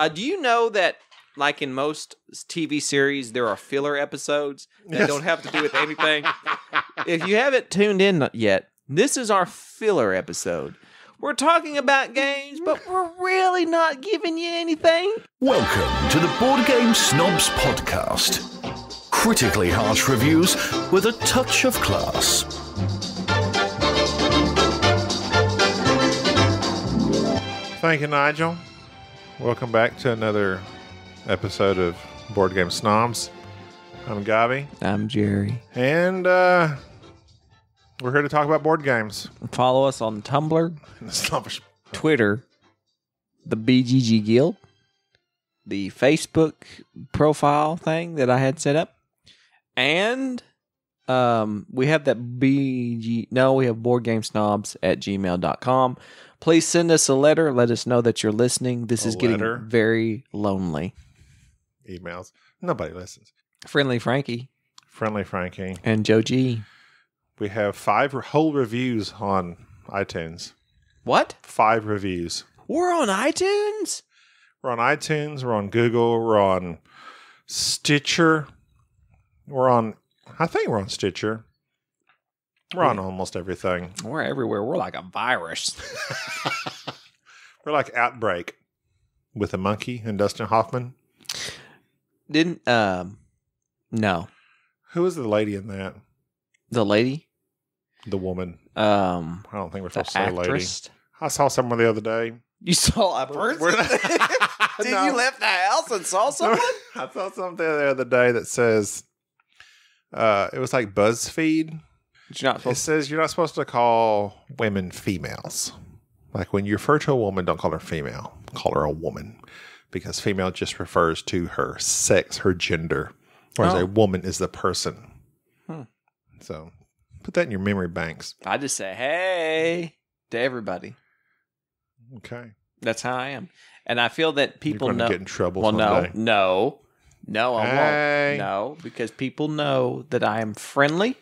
Uh, do you know that, like in most TV series, there are filler episodes that Yes. don't have to do with anything? if you haven't tuned in yet, this is our filler episode. We're talking about games, but we're really not giving you anything. Welcome to the Board Game Snobs Podcast. Critically harsh reviews with a touch of class. Thank you, Nigel. Welcome back to another episode of Board Game Snobs. I'm Gabi, I'm Jerry. and uh, we're here to talk about board games. Follow us on Tumblr, The snobbish- Twitter, the BGG Guild, the Facebook profile thing that I had set up, and um, we have that BG. No, we have boardgamesnobs at gmail.com. Please send us a letter. Let us know that you're listening. This A is getting letter? very lonely. emails. Nobody listens. Friendly Frankie Friendly Frankie. and Joe G. We have five whole reviews on iTunes. What? Five reviews. We're on iTunes? We're on iTunes. We're on Google. We're on Stitcher. We're on. I think we're on Stitcher. We're on almost everything. We're everywhere. We're like a virus. We're like Outbreak with a monkey and Dustin Hoffman. Didn't um no. Who was the lady in that? The lady? The woman. Um I don't think we're supposed to say lady. I saw someone the other day. You saw a person? Did No. you left the house and saw someone? I saw something the other day that says uh, it was like BuzzFeed. You're not It says you're not supposed to call women females. Like when you refer to a woman, don't call her female. Call her a woman. Because female just refers to her sex, her gender. Whereas Oh. a woman is the person. Hmm. So put that in your memory banks. I just say hey to everybody. Okay. That's how I am. And I feel that people you're know get in trouble Well no, no. No, I Hey. won't. No, because people know that I am friendly,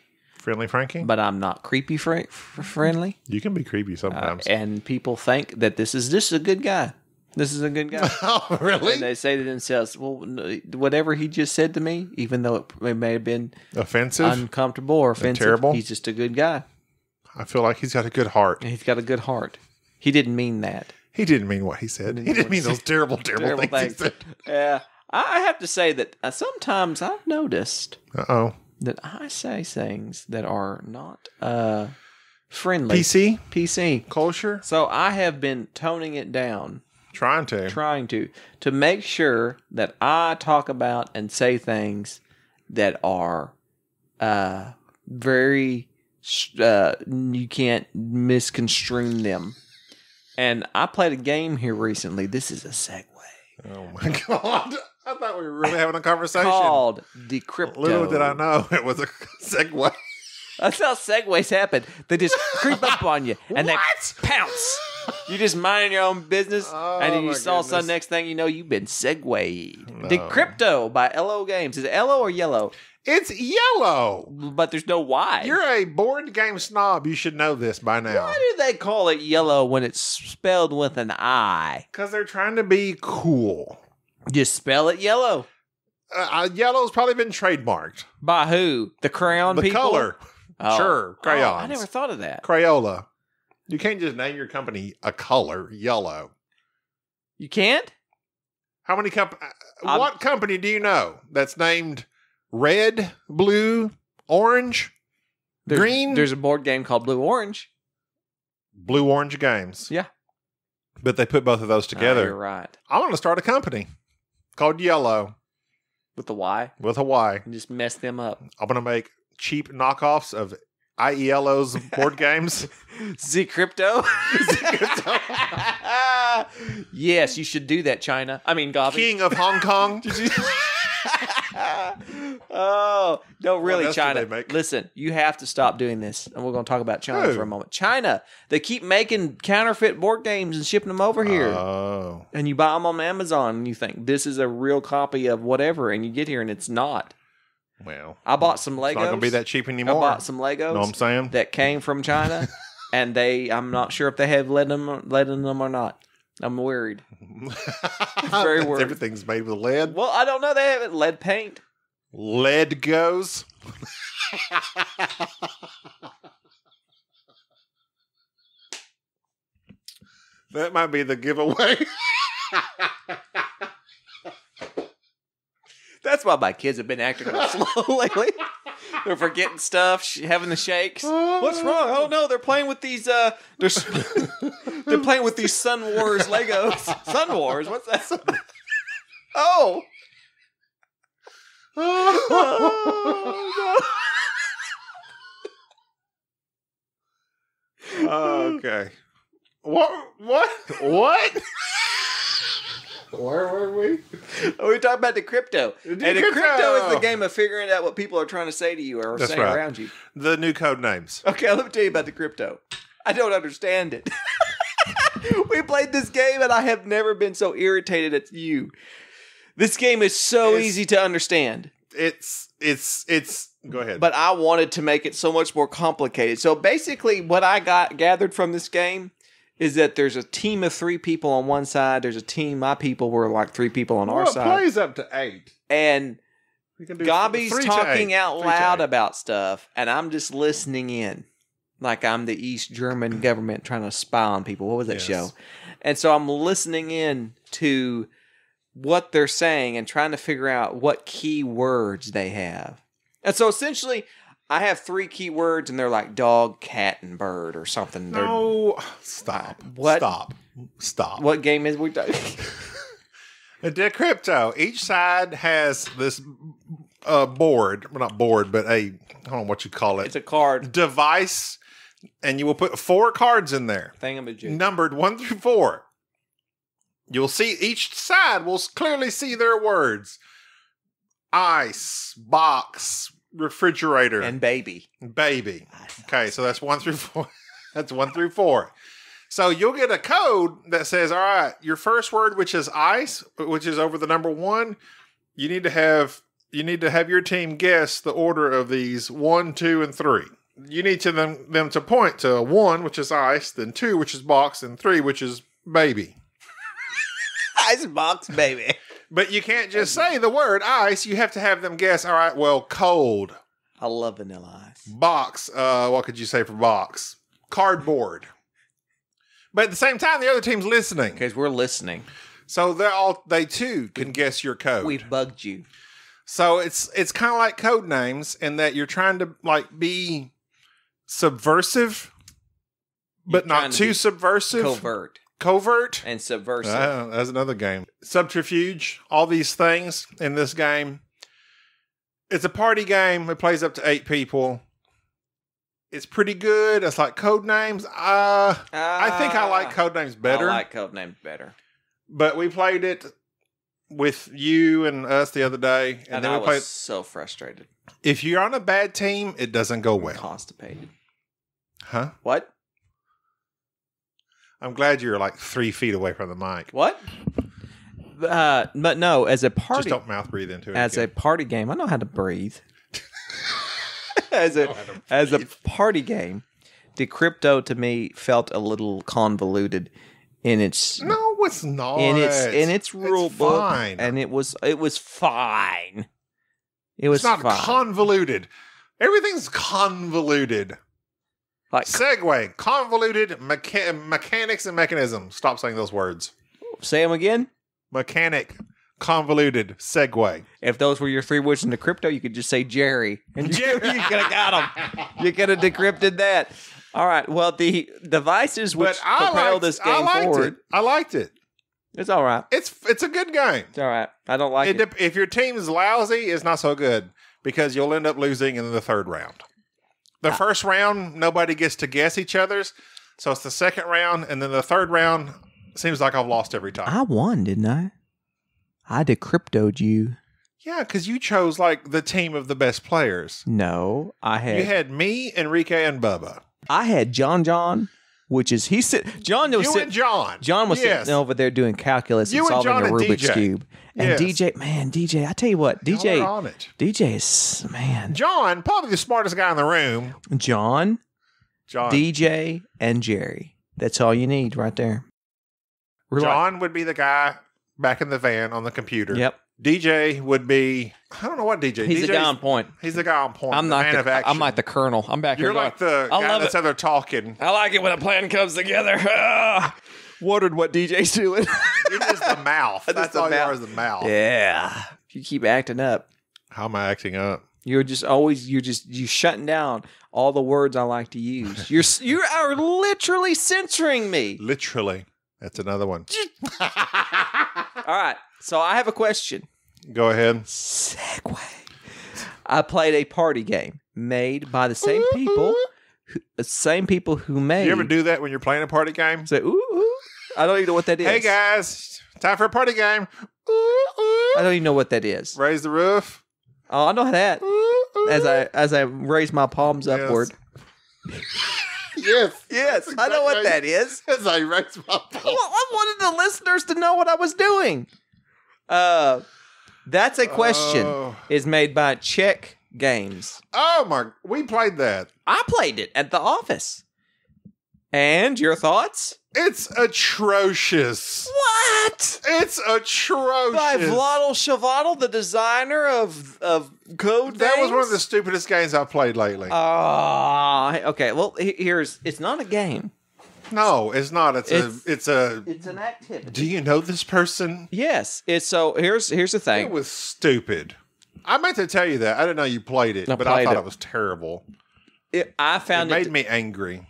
Friendly Frankie? but I'm not creepy fr- fr- friendly. you can be creepy Uh, sometimes. and people think that this is this is a good guy. This is a good guy. oh, really? And they say to themselves, "Well, whatever he just said to me, even though it, may have been Offensive? uncomfortable or offensive, terrible? he's just a good guy. I feel like he's got a good heart. And he's got a good heart. He didn't mean that. He didn't mean what he said. He didn't mean those terrible, terrible, Terrible things. things. Yeah, I I have to say that uh, sometimes I've noticed Uh oh. That I say things that are not uh, friendly. PC? PC. Culture? So I have been toning it down Trying to. trying to to make sure that I talk about and say things that are uh very uh you can't misconstrue them. And I played a game here recently. This is a segue Oh my God. I thought we were really having a conversation. called Decrypto. Little did I know it was a segue. That's how segues happen. They just creep up on you and they pounce. You just minding your own business, Oh, and then you saw some next thing you know, you've been segued. No. Decrypto by LO Games. Is it LO or yellow? It's yellow. But there's no Y. You're a board game snob. You should know this by now. Why do they call it yellow when it's spelled with an I? Because they're trying to be cool. Just spell it yellow. Uh, uh, yellow's probably been trademarked. By who? The crayon the people? color. Oh. Sure, Oh. I never thought of that. Crayola. You can't just name your company a color, yellow. You can't? How many comp- uh, I'm- What company do you know that's named red, blue, orange, There's, green, There's a board game called Blue Orange. blue orange games? Yeah. But they put both of those Ah, you're together. right. I want to start a company called Yellow With the Y. with a Y. And just mess them up. I'm going to make cheap knockoffs of IELLO's board games. Z Crypto. yes, you should do that, China. I mean, Gabi. King of Hong Kong. oh no, really, else do China. they make? Listen, you have to stop doing this, and we're going to talk about China Who? for a moment. China, they keep making counterfeit board games and shipping them over here. Oh. and you buy them on Amazon, and you think this is a real copy of whatever, and you get here and it's not. Well, I bought some Legos. it's not going to be that cheap I anymore. bought some Legos know what I'm saying? that came from China, and they I'm not sure if they have letting them letting them or not. I'm worried. very worried. Everything's made with lead. Well, I don't know. They have lead paint. Lead goes. that might be the giveaway. That's why my kids have been acting slow lately. They're forgetting stuff, sh- having the shakes. What's wrong? Oh no, they're playing with these. Uh, they're they're mm. playing with these Sun Wars Legos. Sun Wars. What's that? Oh. oh okay. What? What? What? Where were we? Oh, we talking about Decrypto. and Decrypto. crypto is the game of figuring out what people are trying to say to you or That's say right. around you. The new Codenames. Okay, let me tell you about Decrypto. I don't understand it. we played this game and I have never been so irritated at you. This game is so It's- easy to understand, It's it's it's. Go ahead. but I wanted to make it so much more complicated. So basically, what I got gathered from this game is that there's a team of three people on one side. There's a team. My people were like three people on our well, it side, plays up to eight. and We can do Gabi's talking out Three loud about stuff, and I'm just listening in, like I'm the East German government trying to spy on people. What was that Yes. show? And so I'm listening in to what they're saying and trying to figure out what key words they have. And so essentially, I have three key words, and they're like dog, cat, and bird, or something. They're- No, stop. What? Stop. Stop. What game is we? Decrypto. Each side has this uh, board. Well, not board, but a I don't know what you call it. it's a card device, and you will put four cards in there, thingamajig. numbered one through four. You'll see each side will clearly see their words: ice, box, refrigerator, and baby. baby. Okay, so that's one through four. that's one through four. So you'll get a code that says, all right, your first word, which is ice, which is over the number one, you need to have you need to have your team guess the order of these one, two, and three. You need to them them to point to one, which is ice, then two, which is box, and three, which is baby. ice box baby. But you can't just say the word ice. You have to have them guess. All right, well, cold, I love vanilla ice. box. Uh, what could you say for box? Cardboard. But at the same time, the other team's listening, Because we're listening. so they all they too can guess your code. We've bugged you. So it's it's kind of like Codenames in that you're trying to like be subversive, but You're not to too subversive. Covert Covert. and subversive. Uh, that's another game. Subterfuge. All these things in this game. It's a party game. It plays up to eight people. It's pretty good. It's like Codenames. Uh, I think I like Ah, Codenames better. I like Codenames better. but we played it with you and us the other day, and, And, then I we was played. so frustrated, If you're on a bad team, it doesn't go well, constipated. Huh? What? I'm glad you're like three feet away from the mic. What? Uh, but no, as a Just party, don't mouth breathe into it. as a party game, I know how to breathe. as a as a party game, Decrypto to me felt a little convoluted in its no, it's not. in its in its rule book, fine. and it was it was fine. It was it's not fine. convoluted. Everything's convoluted. Like Segway, convoluted mecha- mechanics and mechanism. Stop saying those words. say them again. Mechanic, convoluted, segway. If those were your three words in Decrypto, you could just say Jerry, and Jerry, you could have got him. You could have decrypted that. All right. Well, the devices which But I propel liked, this I game liked forward, it. I liked it. it's all right. It's it's a good game. It's all right. I don't like It it. if your team is lousy, it's not so good because you'll end up losing in the third round. The uh, first round, nobody gets to guess each other's. So it's the second round, and then the third round seems like I've lost every time. I won, didn't I? I decryptoed you. Yeah, because you chose like the team of the best players. No, I had, You had me, Enrique, and Bubba. I had John John, which is he sit John was you sit, and John. John was yes. sitting over there doing calculus You and and solving a Rubik's DJ. cube. And Yes. DJ, man, DJ, I tell you what, DJ, are on it. DJ is man. John, probably the smartest guy in the room. John, John. DJ, and Jerry. That's all you need right there. We're like- John would be the guy back in the van on the computer. yep. DJ would be I don't know what DJ. He's the guy on point. He's the guy on point. I'm the not man the, of action. I'm like the colonel. I'm back here. You're like going, the I guy love that's it. out there talking. I like it when a plan comes together. Ah. Wondered what DJ's doing. You're just the mouth. Just That's the all you are is the mouth. yeah. You keep acting up. How am I acting up? You're just always you're just you shutting down all the words I like to use. You're you are literally censoring me. Literally. That's another one. All right. So I have a question. Go ahead. Segway. I played a party game made by the same people, mm-hmm. who, the same people who made. You ever do that when you're playing a party game? Say, ooh, ooh. I don't even know what that is. Hey guys, time for a party game. Ooh, ooh. I don't even know what that is. Raise the roof. Oh, I know that. Ooh. As I as I raise my palms Yes. upward. yes, Yes, I know what that is. As I raise my Well, palm. I wanted the listeners to know what I was doing. Uh, that's a question. Oh. Is made by Czech Games. Oh my! We played that. I played it at the office. And your thoughts? It's atrocious. What? It's atrocious. By Vlaada Chvátil, the designer of of code. that was one of the stupidest games I've played lately. Ah, okay. Well, here's it's not a game. no, it's not. It's, It's- a. It's a. It's an activity. Do you know this person? Yes. It's so here's here's the thing. It was stupid. I meant to tell you that. I didn't know you played it, I but I thought it. it was terrible. It- I found It found made it. me angry.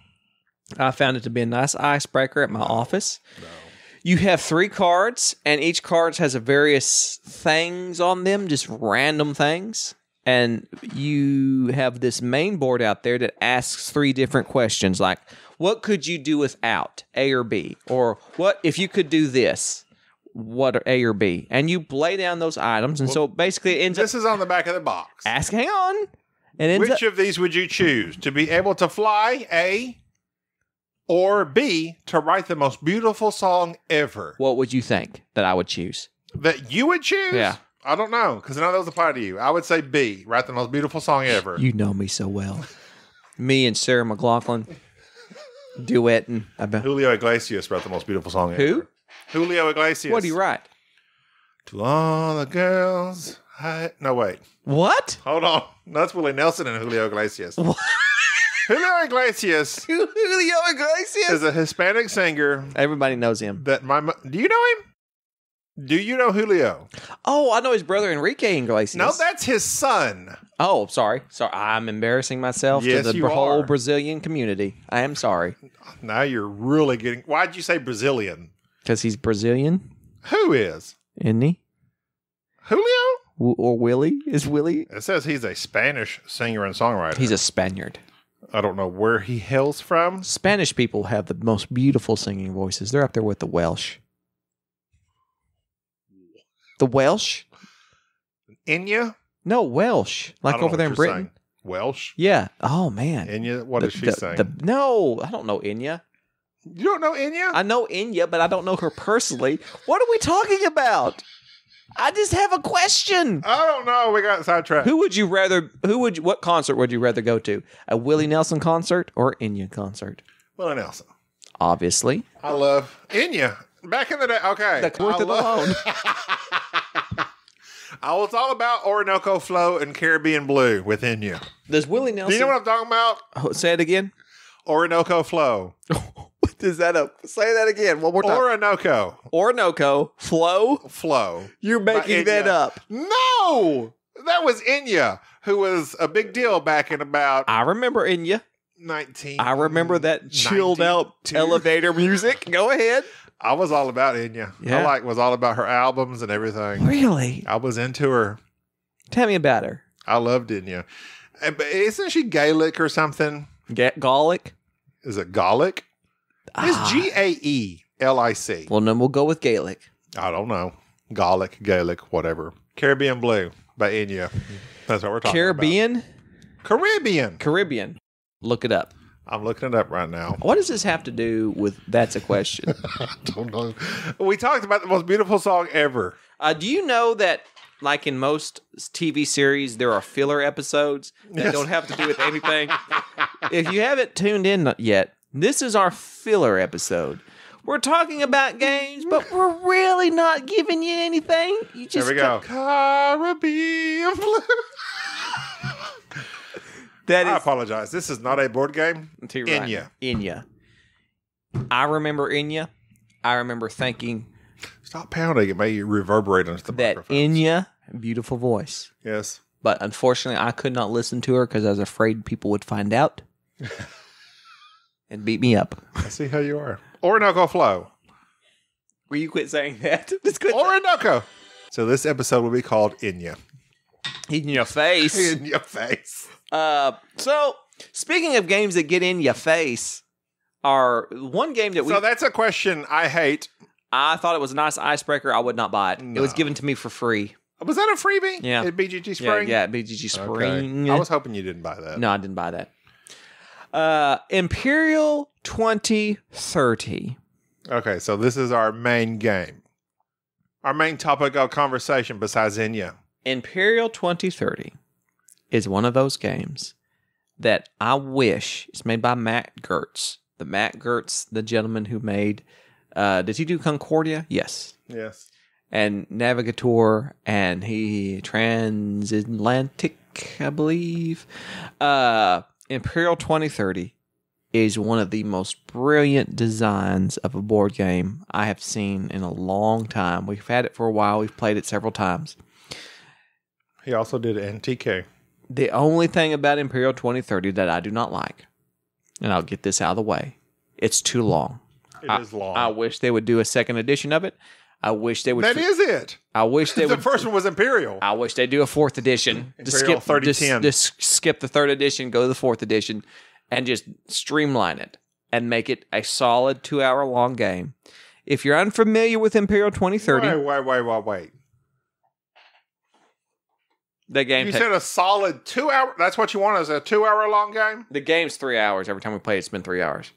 I found it to be a nice icebreaker at my office. You have three cards, and each card has a various things on them, just random things. And you have this main board out there that asks three different questions, like what could you do without A or B, or what if you could do this, what are A or B, and you lay down those items, and so basically it ends up This is on the back of the box. ask. Hang on, and Which up, of these would you choose? To be able to fly, A, or B, to write the most beautiful song ever? what would you think that I would choose? That you would choose? Yeah. I don't know, because none of those apply to you. I would say B, write the most beautiful song ever. You know me so well. me and Sarah McLachlan duetting about Julio Iglesias wrote the most beautiful song ever. who? Julio Iglesias. What do you write? To all the girls. I... No, wait. What? Hold on. That's Willie Nelson and Julio Iglesias. What? Julio Iglesias Julio Iglesias. is a Hispanic singer Everybody knows him. that my. mo- Do you know him? Do you know Julio? Oh, I know his brother Enrique Iglesias. No, that's his son. Oh, sorry. Sorry. I'm embarrassing myself Yes, to the you whole are. Brazilian community. I am sorry. Now you're really getting. Why'd you say Brazilian? Because he's Brazilian, Who is? isn't he? Julio? W- or Willie? Is Willie? It says he's a Spanish singer and songwriter. He's a Spaniard. I don't know where he hails from. Spanish people have the most beautiful singing voices. They're up there with the Welsh. The Welsh? Enya? No, Welsh. Like over there in Britain. saying. Welsh? Yeah. Oh man. Enya, What The- is she the- saying? the- no, I don't know Enya. you don't know Enya? I know Enya, but I don't know her personally. What are we talking about? I just have a question. I don't know. We got sidetracked. Who would you rather? Who would? You, what concert would you rather go to? A Willie Nelson concert or Enya concert? Willie Nelson. Obviously, I love Enya. Back in the day, okay. the worth I it love- alone. I was all about Orinoco Flow and Caribbean Blue with Enya. Does Willie Do Nelson? you know what I'm talking about? Oh, say it again. Orinoco Flow. Is that? Up? Say that again. One more time. Orinoco Orinoco flow. Flow. You're making that up. No! That was Enya, who was a big deal back in about I remember Enya. 19. I remember that chilled out 92. elevator music. Go ahead. I was all about Enya. Yeah. I like was all about her albums and everything. Really? I was into her. Tell me about her. I loved Enya. But isn't she Gaelic or something? Ga- Gallic. Is it Gaelic? It's Ah. G A E L I C. Well, then we'll go with Gaelic. I don't know. Gaelic, Gaelic, whatever. Caribbean Blue by Enya. That's what we're talking Caribbean, about. Caribbean? Caribbean. Caribbean. Look it up. I'm looking it up right now. What does this have to do with? That's a question. I don't know. We talked about the most beautiful song ever. uh, do you know that, like in most TV series, there are filler episodes that Yes. don't have to do with anything? if you haven't tuned in yet, this is our filler episode We're talking about games, but we're really not giving you anything. You There just we go. Caribbean Blue. That I apologize. This is not a board game. to right. Enya. Enya. I remember Enya. I remember thinking Stop pounding. It may reverberate into the that microphone. Enya, beautiful voice. yes. But unfortunately, I could not listen to her because I was afraid people would find out and beat me up. I see how you are. Orinoco Flow. Will you quit saying that? Just quit Orinoco. So this episode will be called Enya. in your face. In your face. Uh, so speaking of games that get in your face, are one game that we So that's a question I hate. I thought it was a nice icebreaker. I would not buy it. It was given to me for free. Was that a freebie? Yeah. At BGG Spring? yeah, BGG Okay. Spring. I was hoping you didn't buy that. no, I didn't buy that. Uh, Imperial twenty thirty. Okay, so this is our main game. Our main topic of conversation besides Enya. Imperial 2030 is one of those games that I wish it's made by Mac Gerdts. The Mac Gerdts, the gentleman who made uh did he do Concordia? Yes. Yes. And Navegador and he Transatlantic, I believe. Uh Imperial 2030 is one of the most brilliant designs of a board game I have seen in a long time. We've had it for a while. We've played it several times. He also did Antike. The only thing about Imperial 2030 that I do not like, and I'll get this out of the way, it's too long. It is I- long. I wish they would do a second edition of it. I wish they would. that is it. I wish they the would. first one was Imperial. I wish they do a fourth edition. Imperial skip 3010. Just, just skip the third edition, go to the fourth edition, and just streamline it and make it a solid two hour long game. If you're unfamiliar with Imperial 2030, Wait, wait, wait, wait, wait. the game You said a solid two hour. That's what you want is a two hour long game? the game's three hours. Every time we play, it's been three hours.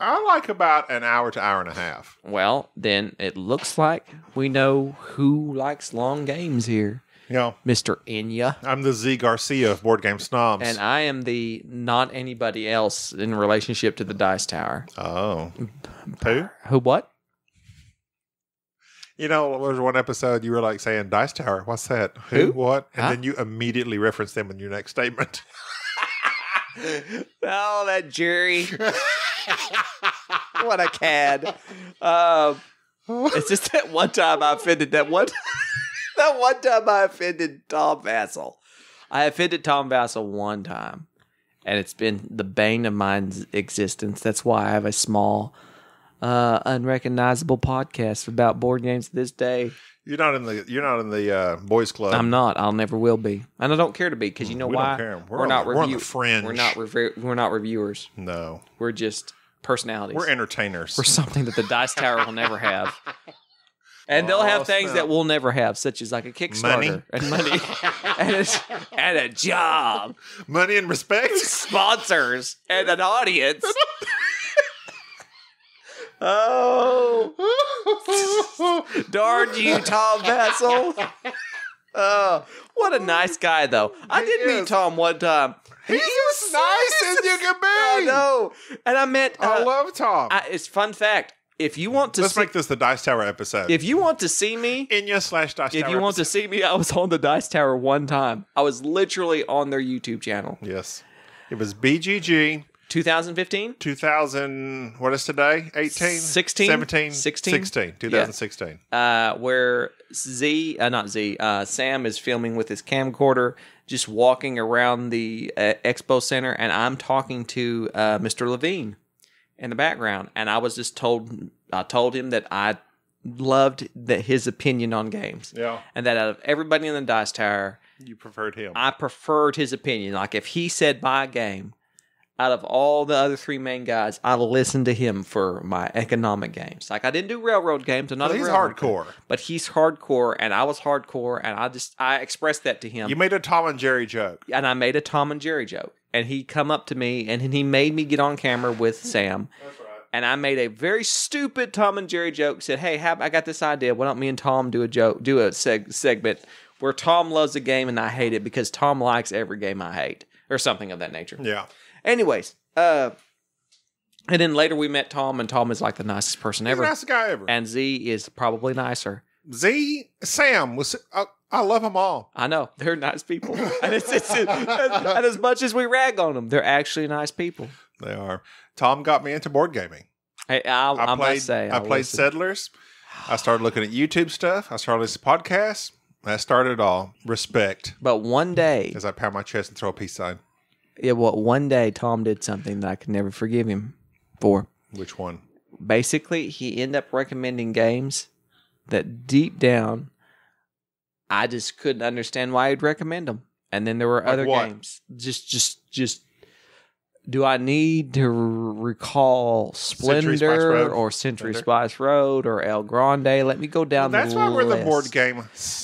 I like about an hour to hour and a half. Well, then it looks like we know who likes long games here, know, Mr. Enya. I'm the Zee Garcia of Board Game Snobs. And I am the not anybody else in relationship to the Dice Tower. oh. Who? Who what? You know, there was one episode you were like saying Dice Tower. What's that? Who? Who? What? And Huh? then you immediately reference them in your next statement. oh, that Jerry. what a cad. Um, it's just that one time I offended that one. that one time I offended Tom Vasel. I offended Tom Vasel one time, and it's been the bane of my existence. That's why I have a small, uh, unrecognizable podcast about board games to this day. You're not in the you're not in the uh, boys club. I'm not. I'll never will be, and I don't care to be because you know We why? care. We're on not the- we're on the fringe. We're not We're not reviewers. No, We're just personalities. we're entertainers. We're something that the Dice Tower will never have. And they'll Oh, have things snap. that we'll never have, such as like a Kickstarter Money. and money and, a, and a job, Money and respect. sponsors, and an audience. oh, darn you, Tom Vasel. Oh, what a nice guy, though. I He did meet is. Tom one time. He's as nice as you can be. I know, and I meant I Uh, love Tom. I, it's fun fact. If you want to Let's see, make this the Dice Tower episode. if you want to see me, Enya slash Dice Tower. if Tower. you want to see me, I was on the Dice Tower one time. I was literally on their YouTube channel. yes, it was BGG 2015. 2000. What is today? 18, 16? 17, 16? 16, 2016. uh, where Zee, uh, not Zee, uh, Sam is filming with his camcorder, just walking around the uh, expo center, and I'm talking to uh, Mr. Levine in the background, and I was just told, I told him that I loved that his opinion on games, Yeah, and that out of everybody in the Dice Tower, you preferred him. I preferred his opinion. Like if he said buy a game, out of all the other three main guys, I listened to him for my economic games. Like I didn't do railroad games. I'm not. Well, a he's hardcore. but he's hardcore, and I was hardcore, and I just I expressed that to him, You made a Tom and Jerry joke. and I made a Tom and Jerry joke, and he come up to me, and he made me get on camera with Sam. That's right. And I made a very stupid Tom and Jerry joke. Said, "Hey, how, I got this idea. Why don't me and Tom do a joke, do a seg- segment where Tom loves a game and I hate it because Tom likes every game I hate, or something of that nature." Yeah. Anyways, uh, And then later we met Tom, and Tom is like the nicest person He's the ever. nicest guy ever. And Zee is probably nicer. Zee, Sam was. I, I love them all. I know they're nice people, and it's, it's and as much as we rag on them, they're actually nice people. They are. Tom got me into board gaming. Hey, I, I, I played. must say, I played listen. Settlers. I started looking at YouTube stuff. I started listening to podcasts. That started it all. Respect but one day, as I pound my chest and throw a peace sign. Yeah, well, one day Tom did something that I could never forgive him for. Which one? Basically, he ended up recommending games that deep down, I just couldn't understand why he'd recommend them. And then there were Like other what? games. Just, just, just. Do I need to r- recall Century Splendor Road? or Century Splendor? Spice Road or El Grande? Let me go down That's the why we're the list. board game.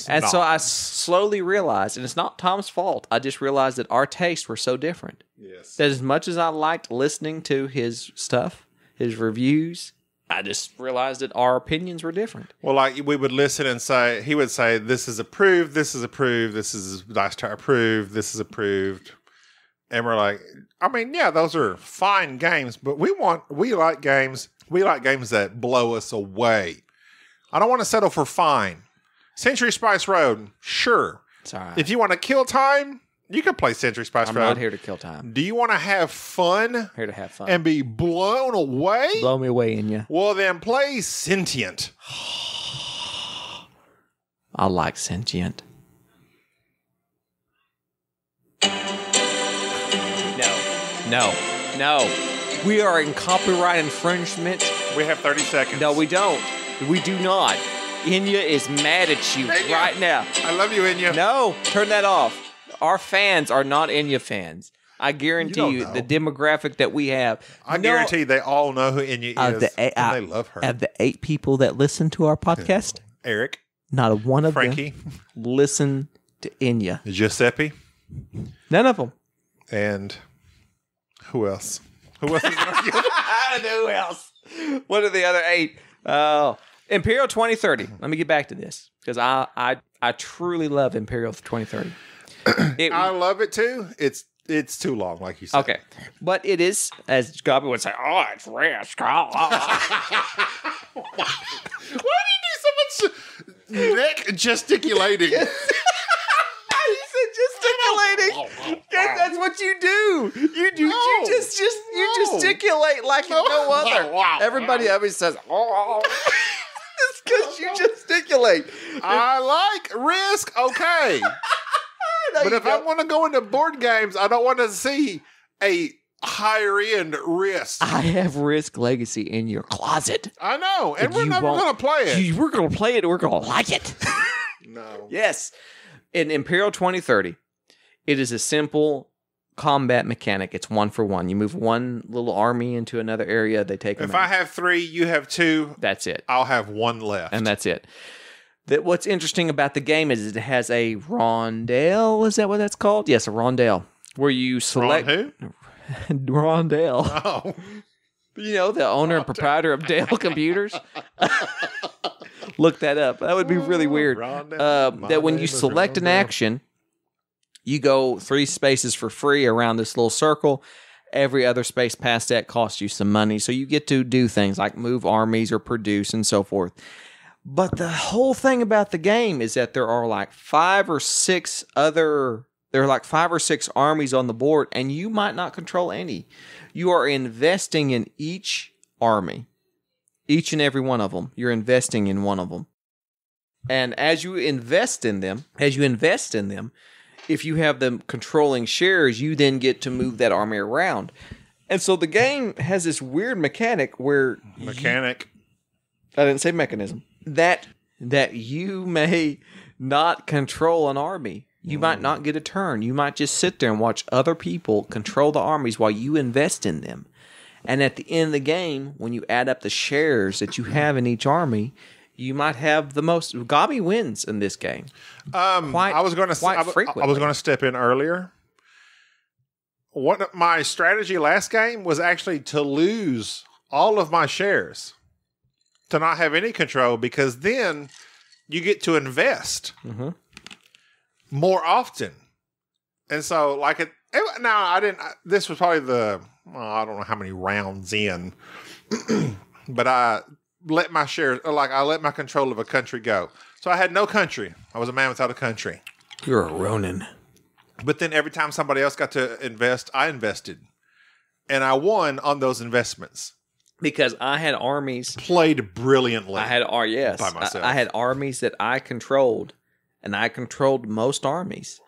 And so I slowly realized, and it's not Tom's fault. I just realized that our tastes were so different. Yes. That as much as I liked listening to his stuff, his reviews, I just realized that our opinions were different. Well, like we would listen and say, he would say, "This is approved. This is approved. This is last time approved. This is approved." And we're like, I mean, yeah, those are fine games, but we want, we like games. We like games that blow us away. I don't want to settle for fine. Century Spice Road, sure. It's all right. If you want to kill time, you can play Century Spice Road. I'm not here to kill time. Do you want to have fun I'm here to have fun. and be blown away? Blow me away in you. Well, then play Sentient. I like sentient. No, no. We are in copyright infringement. We have 30 seconds. No, we don't. We do not. Enya is mad at you Enya. right now. I love you, Enya. No, turn that off. Our fans are not Enya fans. I guarantee don't you, the demographic that we have. I No, guarantee they all know who Enya Of is, the eight- and uh, they love her. Of the eight people that listen to our podcast, Eric, not a one of Frankie, them listen to Enya. Giuseppe, None of them. and who else? Who else is in our guild? I don't know who else. What are the other eight? Oh, Imperial 2030. Let me get back to this because I, I I truly love Imperial 2030. It- I love it too. It's it's too long, like you said. okay, but it is as Gabi would say. Oh, it's risk. Oh, oh." Why do you do so much neck gesticulating? he said gesticulating. Yes, oh, oh, oh. that's what you do. You do. No. You just just you gesticulate like no, No. other. Everybody always says, "Oh." it's because you gesticulate. I like risk, okay. But you if I want to go into board games, I don't want to see a higher end risk. I have Risk Legacy in your closet. I know, and But we're never won't- going to play it. You- we're going to play it. We're going to like it. no. yes. In Imperial 2030, it is a simple combat mechanic. It's one for one. You move one little army into another area, they take them If out. I have three, you have two. That's it. I'll have one left. And that's it. That what's interesting about the game is it has a rondelle. Is that what that's called? Yes, a rondelle. Where you Ron select who? rondelle. Oh, You know, the owner and proprietor of Dale Computers. Look that up. That would be really weird. Um, that when you select an action, you go three spaces for free around this little circle. Every other space past that costs you some money. So you get to do things like move armies or produce and so forth. But the whole thing about the game is that there are like five or six other there are like five or six armies on the board and you might not control any. You are investing in each army. Each and every one of them. You're investing in one of them. And as you invest in them, as you invest in them, if you have them controlling shares, you then get to move that army around. And so the game has this weird mechanic where mechanic. I didn't say mechanism. That that you may not control an army. You might not get a turn. You might just sit there and watch other people control the armies while you invest in them. And at the end of the game, when you add up the shares that you have in each army, you might have the most. Gabi wins in this game. Um, Quite- I was going to. quite I, w- I frequently. was going to step in earlier. What my strategy last game was actually to lose all of my shares, to not have any control, because then you get to invest Mhm. more often. And so, like it, it now I didn't. This was probably the well, I don't know how many rounds in, but I let my share, like I let my control of a country go. So I had no country. I was a man without a country. You're a Ronin. But then every time somebody else got to invest, I invested, and I won on those investments. Because I had armies. Played brilliantly. I had ar- yes. By I- myself. I, had armies that I controlled, and I controlled most armies,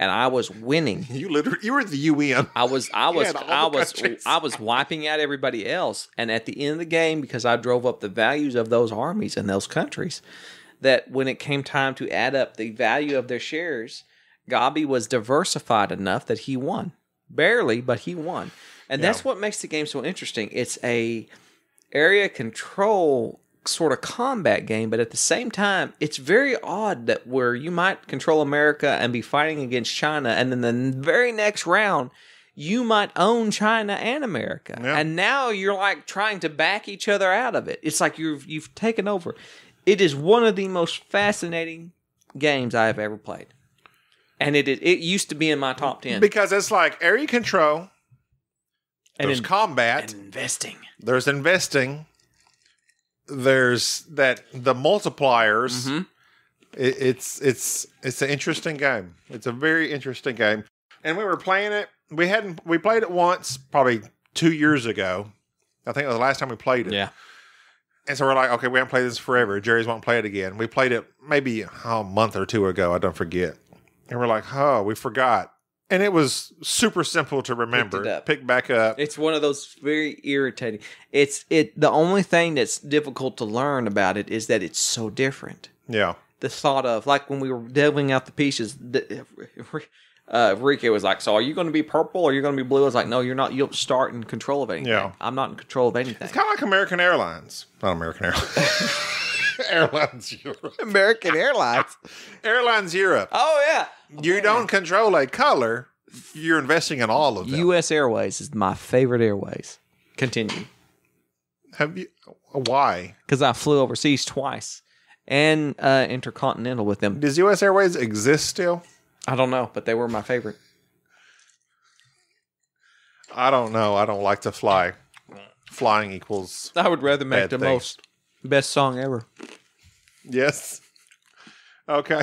and I was winning. you literally you were the UN. I was I was I was countries. I was wiping out everybody else, and at the end of the game, because I drove up the values of those armies and those countries, that when it came time to add up the value of their shares, Gabi was diversified enough that he won, barely, but he won, and that's what makes the game so interesting. It's a area control sort of combat game, but at the same time, it's very odd that where you might control America and be fighting against China, and then the very next round, you might own China and America, Yeah. and now you're like trying to back each other out of it. It's like you've you've taken over. It is one of the most fascinating games I have ever played, and it it, it used to be in my top ten. Because it's like area control, and there's in- combat, and investing. there's investing, there's that the multipliers. Mhm. It, it's it's it's an interesting game. It's a very interesting game, and we were playing it. We hadn't we played it once, probably two years ago. I think it was the last time we played it. Yeah. And so we're like, okay, we haven't played this forever. Jerry's won't play it again. We played it maybe oh, a month or two ago. I don't forget. And we're like, oh, we forgot. And it was super simple to remember. Pick back up. It's one of those very irritating. It's it. The only thing that's difficult to learn about it is that it's so different. yeah. The thought of like when we were delving out the pieces, the, uh, Enrique was like, "So are you going to be purple or are you going to be blue?" I was like, "No, you're not. You don't start in control of anything. Yeah. I'm not in control of anything." It's kind of like American Airlines. Not American Airlines. Airlines Europe. American Airlines. Airlines Europe. Oh yeah. You don't control a color. You're investing in all of them. U.S. Airways is my favorite airways. Continue. Have you? Why? Because I flew overseas twice and uh, intercontinental with them. Does U.S. Airways exist still? I don't know, but they were my favorite. I don't know. I don't like to fly. Flying equals I would rather make the things. most best song ever. yes. Okay.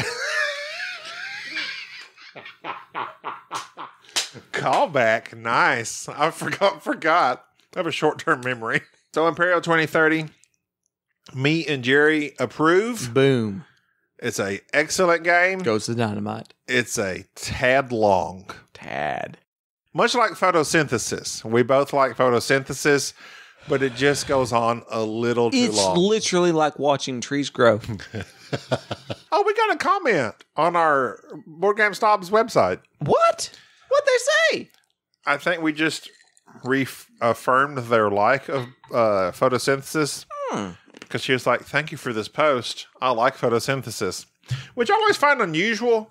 Callback. Nice. I forgot. Forgot. I have a short term memory. So Imperial 2030. Me and Jerry approve. Boom It's a excellent game. goes to dynamite. It's a tad long. Tad. Much like photosynthesis. We both like photosynthesis, but it just goes on a little too It's long. It's literally like watching trees grow. oh, we got a comment on our Board Game Snobs website. what? What they say? I think we just reaffirmed their like of uh, photosynthesis Hmm. because she was like, "Thank you for this post. I like photosynthesis," which I always find unusual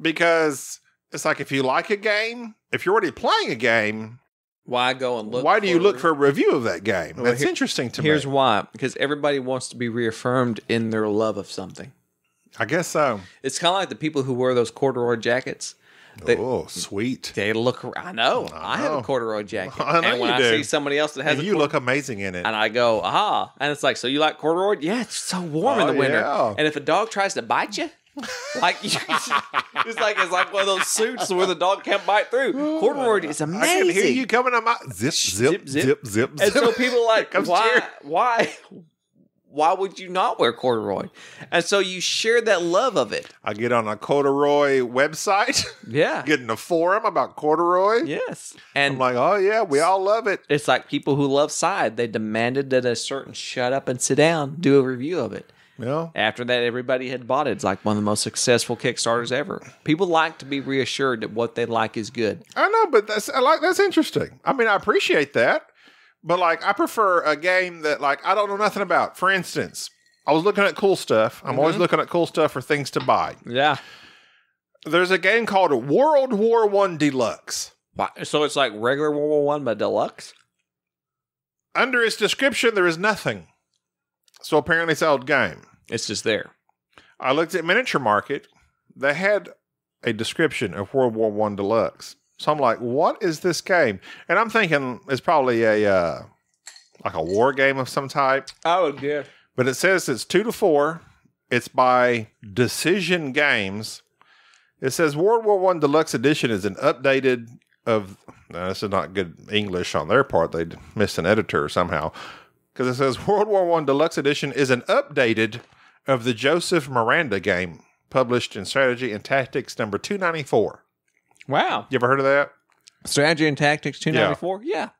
because it's like if you like a game, if you're already playing a game, Why go and look? why do you look for a review of that game? Well, That's here- interesting to Here's me. Here's why: because everybody wants to be reaffirmed in their love of something. I guess so. It's kind of like the people who wear those corduroy jackets. They, oh, sweet. they look. I know. I, have know. a corduroy jacket, I and when I do. see somebody else that has And you look amazing in it. and I go, aha, and it's like, so you like corduroy? Yeah, it's so warm in Oh, the winter. yeah. And if a dog tries to bite you, like it's like it's like one of those suits where the dog can't bite through. Corduroy is amazing. I can hear you coming on my zip, zip, Zip, zip, zip. And so people are like, why, why, why would you not wear corduroy? And so you share that love of it. I get on a corduroy website, Yeah. get in a forum about corduroy. Yes. And I'm like, oh yeah, we all love it. it's like people who love side. They demanded that a certain shut up and sit down do a review of it. Know, After that, everybody had bought it. It's like one of the most successful Kickstarters ever. People like to be reassured that what they like is good. I know, but that's I like that's interesting. I mean, I appreciate that, but like, I prefer a game that like I don't know nothing about. For instance, I was looking at cool stuff. I'm always mm-hmm. looking at cool stuff for things to buy. Yeah. There's a game called World War One Deluxe. So it's like regular World War One, but deluxe. Under its description, there is nothing. So apparently, it's an old game. It's just there. I looked at Miniature Market. They had a description of World War One Deluxe. So I'm like, what is this game? And I'm thinking it's probably a uh, like a war game of some type. Oh guess. But it says it's two to four. It's by Decision Games. It says World War One Deluxe Edition is an updated of. No, this is not good English on their part. They missed an editor somehow because it says World War One Deluxe Edition is an updated of the Joseph Miranda game published in Strategy and Tactics number two ninety four. Wow. You ever heard of that? Strategy and Tactics 294? Yeah.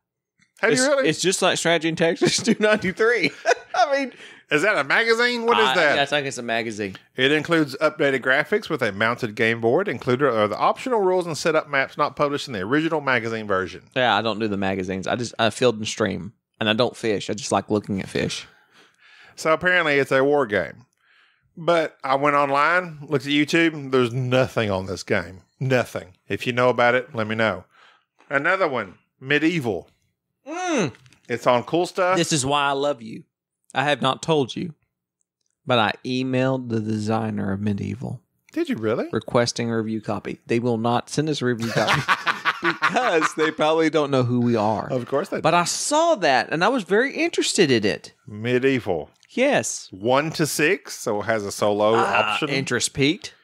Have It's, you really? it's just like Strategy and Tactics 293. I mean, is that a magazine? What is I, that? I think it's a magazine. It includes updated graphics with a mounted game board. Included are the optional rules and setup maps not published in the original magazine version. Yeah, I don't do the magazines. I just I field and stream, and I don't fish. I just like looking at fish. So apparently it's a war game. But I went online, looked at YouTube. There's nothing on this game. Nothing. If you know about it, let me know. Another one, Medieval. Mm. It's on Cool Stuff. This is why I love you. I have not told you, but I emailed the designer of Medieval Did you really? requesting a review copy. They will not send us a review copy because they probably don't know who we are. Of course they But I saw that and I was very interested in it. Medieval. Yes. One to six, so it has a solo Ah, option. interest peaked.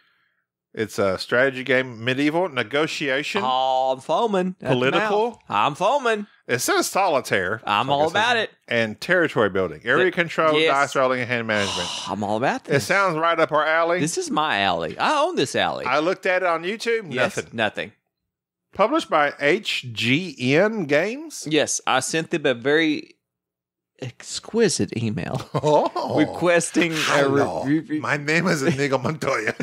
it's a strategy game, medieval, negotiation. Oh, I'm foaming. Political? I'm foaming. It says solitaire. I'm Like all about it. And territory building, area control, yes. dice rolling, and hand management. I'm all about this. It sounds right up our alley. This is my alley. I own this alley. I looked at it on YouTube. Yes, Nothing. Nothing. Published by HGN Games. Yes, I sent them a very exquisite email Oh, requesting a review. My name is Inigo Montoya.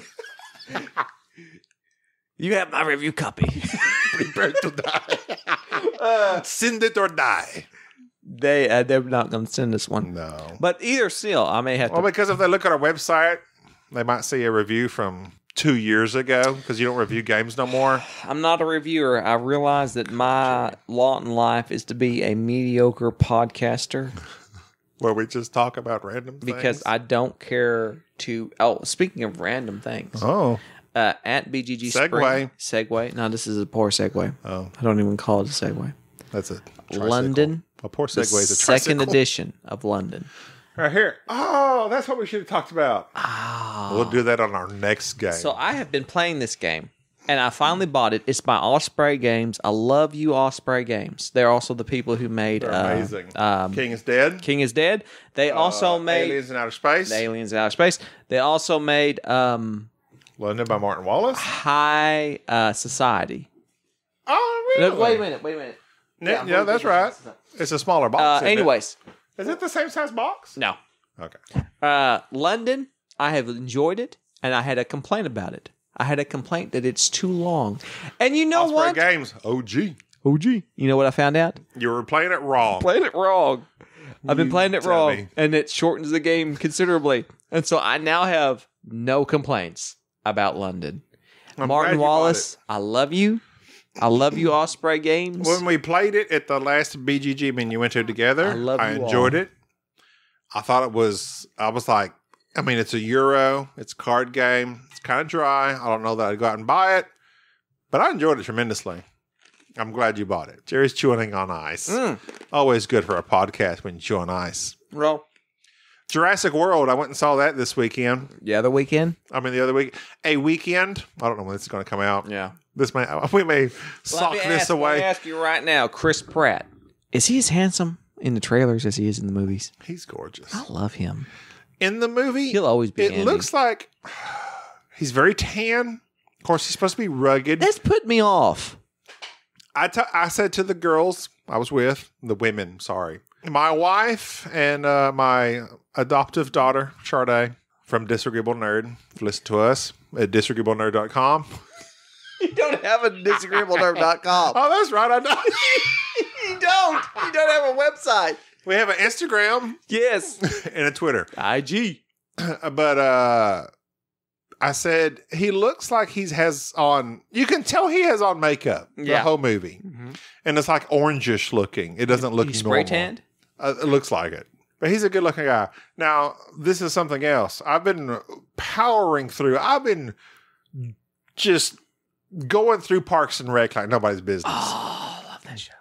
you have my review copy. Prepare to die. Send it or die. they uh, they're not going to send us one. No. But either still, I may have Well, to. because if they look at our website, they might see a review from two years ago because you don't review games no more. I'm not a reviewer. I realize that my lot in life is to be a mediocre podcaster Where we just talk about random things. because I don't care to. Oh, speaking of random things, Oh. uh, at BGG. Spring, segue. No, this is a poor segue. Oh. I don't even call it a segue. That's a tricycle. London, A poor segue is a second edition of London. Right here. Oh, that's what we should have talked about. Ah. We'll do that on our next game. So I have been playing this game, and I finally bought it. It's by Osprey Games. I love you, Osprey Games. They're also the people who made They're uh, um, King is dead. King is Dead. They also Uh, made Aliens in Outer Space. the Aliens in Outer Space. They also made um, London by Martin Wallace. High uh, Society. Oh, really? Wait a minute. Wait a minute. Yeah, I'm yeah, that's right. It's a smaller box. Uh, isn't it? Is it the same size box? no. Okay. Uh, London, I have enjoyed it, and I had a complaint about it. I had a complaint that it's too long. And you know Osprey what? Games. OG. OG. You know what I found out? You were playing it wrong. Playing it wrong. I've been playing it wrong, and it shortens the game considerably. And so I now have no complaints about London. I'm Martin Wallace, I love you. I love you, Osprey Games. When we played it at the last BGG mean you went to together, I love you enjoyed all. it. I thought it was. I was like, I mean, it's a euro. It's a card game. It's kind of dry. I don't know that I'd go out and buy it, but I enjoyed it tremendously. I'm glad you bought it. Jerry's chewing on ice. Mm. Always good for a podcast when you chew on ice. Roll. Jurassic World. I went and saw that this weekend. Yeah, the weekend. I mean, the other week, a weekend. I don't know when this is going to come out. Yeah. This may we may sock let me this ask, Let me away. ask you right now, Chris Pratt. Is he as handsome in the trailers as he is in the movies? He's gorgeous I love him. in the movie. He'll always be. It Andy. looks like he's very tan. Of course, he's supposed to be rugged. That's put me off. I t- I said to the girls I was with, the women, sorry, my wife and uh, my adoptive daughter, Charday, from Disagreeable Nerd, listen to us at disagreeablenerd.com. You don't have a disagreeablenerve.com. Oh, that's right. I know. you don't. You don't have a website. we have an Instagram Yes. and a Twitter. IG. but uh I said he looks like he has on. You can tell he has on makeup the Yeah. whole movie, and it's like orangish looking. It doesn't look He's normal. spray tanned. Uh, it looks like it, but he's a good looking guy. Now this is something else. I've been powering through. I've been just going through Parks and Rec like nobody's business. Oh, I love that show.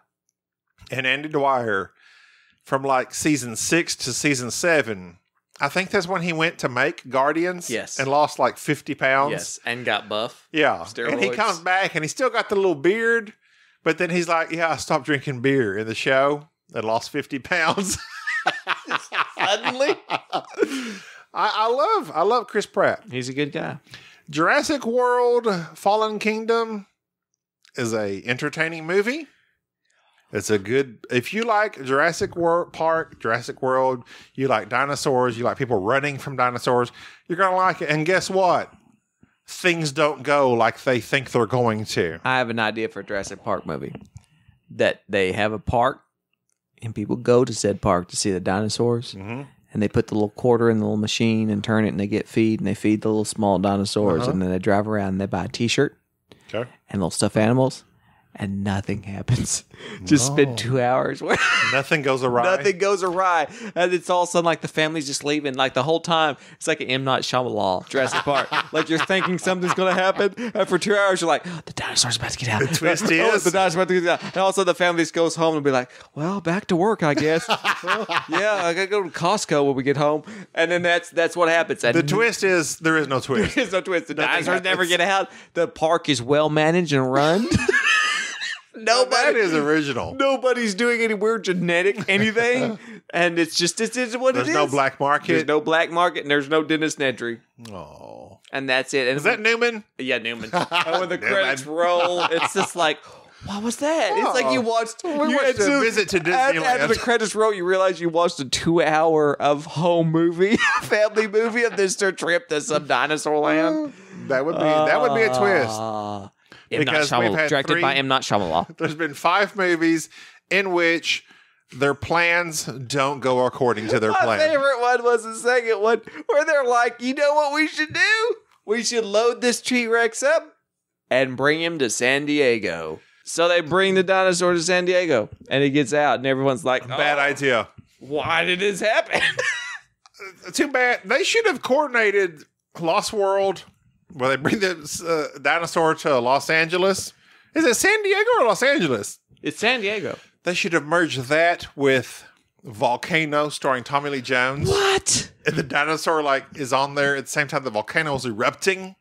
and Andy Dwyer from like season six to season seven. I think that's when he went to make Guardians. Yes. And lost like 50 pounds. Yes, and got buff. Yeah. And he comes back and he still got the little beard, but then he's like, Yeah, I stopped drinking beer in the show and lost 50 pounds. Suddenly, I, I love I love Chris Pratt. he's a good guy. Jurassic World Fallen Kingdom is a entertaining movie. It's a good if you like Jurassic World Park, Jurassic World, you like dinosaurs, you like people running from dinosaurs, you're gonna like it. And guess what? Things don't go like they think they're going to. I have an idea for a Jurassic Park movie. That they have a park, and people go to said park to see the dinosaurs, Mhm. And they put the little quarter in the little machine and turn it, and they get feed, and they feed the little small dinosaurs, Uh-huh. and then they drive around and they buy a T-shirt Okay. and little stuffed animals, and nothing happens. Just spend two hours where Nothing goes awry. nothing goes awry, and it's all of a sudden like the family's just leaving. Like the whole time, it's like an M Night Shyamalan Jurassic Park. like you're thinking something's gonna happen, and for two hours you're like, the dinosaur's about to get out. The twist oh, is- the dinosaur's about to get out, and all of a sudden the family just goes home and be like, well, back to work, I guess. Well, yeah, I gotta go to Costco when we get home, and then that's that's what happens. And The twist is there is no twist. There's no twist. The Nothing dinosaurs never happens. get out. The park is well managed and run. Nobody that is original. Nobody's doing any weird genetic anything, and it's just it's, it's what There's it is. no black market. There's no black market, and there's no Dennis Nedry, oh. and that's it. And Is that Newman? yeah, Newman? Oh, and when the Newman. credits roll, it's just like. What was that? It's like you Oh. watched. We you watched a visit to Disneyland. after the credits roll, you realize you watched a two-hour of home movie, family movie of this trip to some dinosaur land. That would be that would be a twist. Ah. M. Night Because we've Shyamalan, had directed three- by M. Night Shyamalan. There's been five movies in which their plans don't go according to their My plan. favorite one was the second one where they're like, you know what we should do? We should load this T Rex up and bring him to San Diego. So they bring the dinosaur to San Diego and he gets out and everyone's like, Bad "Oh, idea. Why did this happen? Too bad. They should have coordinated Lost World where they bring the uh, dinosaur to Los Angeles. Is it San Diego or Los Angeles? it's San Diego. They should have merged that with Volcano starring Tommy Lee Jones. What? And the dinosaur like is on there at the same time the volcano is erupting.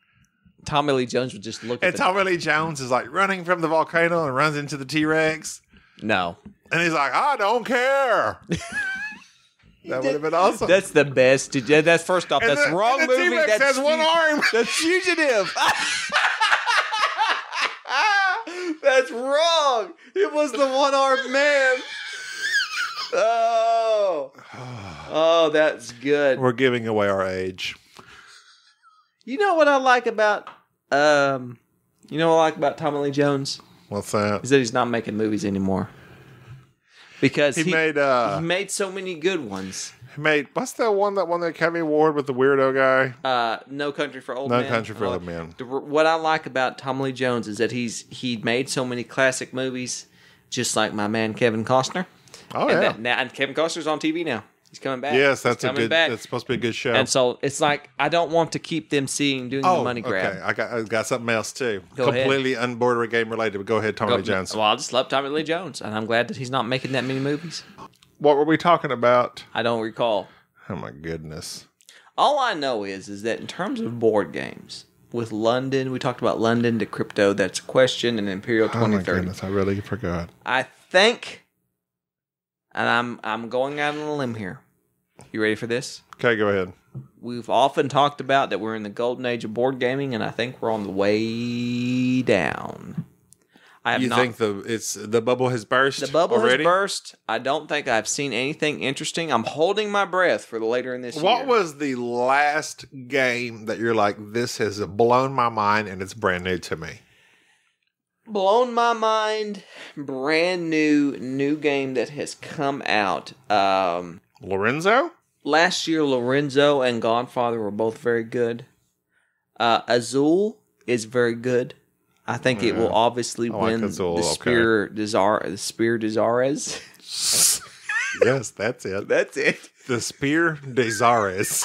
Tommy Lee Jones would just look at it. And Tommy Lee Jones is like running from the volcano and runs into the T Rex. No. And he's like, I don't care. that would have been awesome. That's the best. Yeah, That's first off, And that's the- wrong and the movie. T-Rex That's has one arm. That's fugitive. That's wrong. It was the one armed man. Oh. Oh, that's good. We're giving away our age. You know what I like about um you know what I like about Tommy Lee Jones? What's that? Is that he's not making movies anymore. Because He, he, made uh he made so many good ones. he made what's that one that won the Academy Award with the weirdo guy? Uh No Country for Old No Men. Country for Old Men. the- what I like about Tommy Lee Jones is that he's he made so many classic movies, just like my man Kevin Costner. Oh and yeah. that, now and Kevin Costner's on TV now. He's coming back. yes, that's a good back. that's supposed to be a good show. And so it's like I don't want to keep them seeing doing oh, the money grab. okay. I got I got something else too. Go ahead. Completely unborder game related, but go ahead, Tommy Go- Lee Jones. Well, I just love Tommy Lee Jones, and I'm glad that he's not making that many movies. What were we talking about? I don't recall. Oh my goodness. All I know is is that in terms of board games, with London, we talked about London Decrypto. That's a question, and Imperial oh, twenty thirty. Oh my goodness, I really forgot. I think, and I'm I'm going out on a limb here. You ready for this? Okay, go ahead. We've often talked about that we're in the golden age of board gaming, and I think we're on the way down. I have You not. think the it's the bubble has burst? the bubble already? has burst. I don't think I've seen anything interesting. I'm holding my breath for the later in this What year. was the last game that you're like, this has blown my mind and it's brand new to me? Blown my mind? Brand new new game that has come out. Um, Lorenzo? last year, Lorenzo and Godfather were both very good. Uh, Azul is very good. I think it will obviously I like win Azul, the okay. Spear Desar the Spear Desares. yes, that's it. That's it. The Spear des Ares.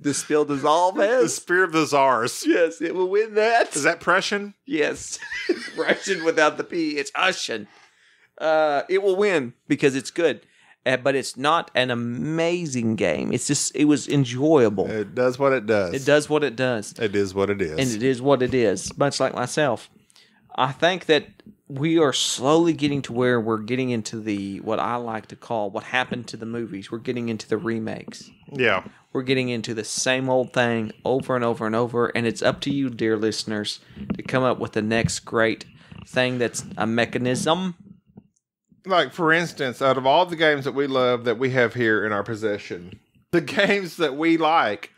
The Spiel des All The. Spear of the Czars. Yes, it will win that. Is that Prussian? Yes, Russian without the P. It's Russian. Uh, it will win because it's good, uh, but it's not an amazing game. It's just it was enjoyable. It does what it does. It does what it does, It is what it is. and it is what it is. Much like myself, I think that we are slowly getting to where we're getting into the what I like to call what happened to the movies. We're getting into the remakes. yeah. We're getting into the same old thing over and over and over, and it's up to you, dear listeners, to come up with the next great thing that's a mechanism. Like, for instance, out of all the games that we love that we have here in our possession, the games that we like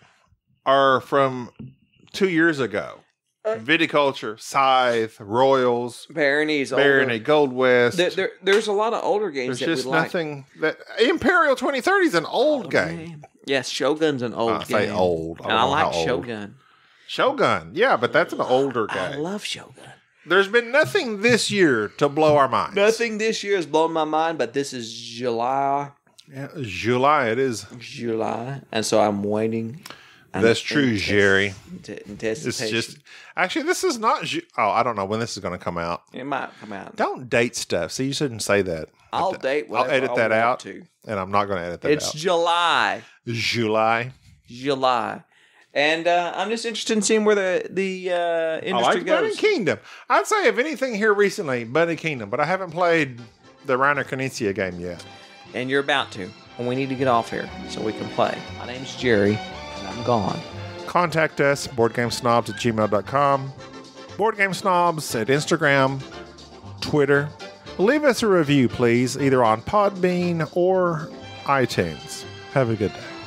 are from two years ago. Uh, Viticulture, Scythe, Royals, Barony's Barony, Gold West. There, there, there's a lot of older games There's that just we like. nothing that Imperial 2030 is an old game. Man. Yes, Shogun's an old I say game. old. I and I like. Shogun. Shogun, yeah, but that's an older game. I love Shogun. There's been nothing this year to blow our minds. Nothing this year has blown my mind, but this is July, Yeah, July, it is. July, and so I'm waiting. That's true, Jerry. It's just actually this is not. Oh, I don't know when this is going to come out. it might come out. Don't date stuff. See, you shouldn't say that. I'll But date. I'll edit I that out, To. and I'm not going to edit that It's out. July, July. July, and uh, I'm just interested in seeing where the the uh, I industry like Bunny goes. Kingdom. I'd say if anything here recently, Bunny Kingdom, but I haven't played the Reiner Knizia game yet. And you're about to, and we need to get off here so we can play. My name's Jerry, gone. Contact us, boardgamesnobs at gmail.com, boardgamesnobs at Instagram, Twitter. Leave us a review, please, either on Podbean or iTunes. Have a good day.